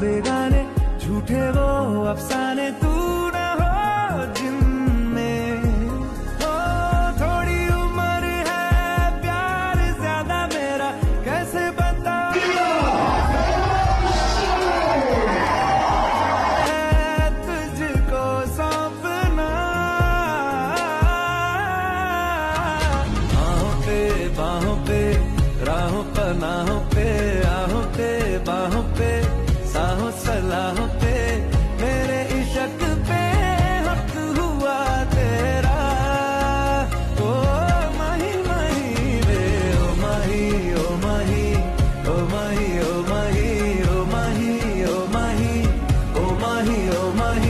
बेगाने, झूठे वो अफसाने, तू ना हो जिनमें हो, थोड़ी उम्र है, प्यार ज़्यादा मेरा, कैसे बता? तुझको सौंपना। पे, बाहों पे, राहों पनाहों पे, आहों पे, बाहों पे। सलाह, सलाहो पे, मेरे इशक पे हक हुआ तेरा। ओ माही माही रे, ओ माही ओ माही ओ माही ओ माही ओ माही ओ माही ओ माही ओ माही।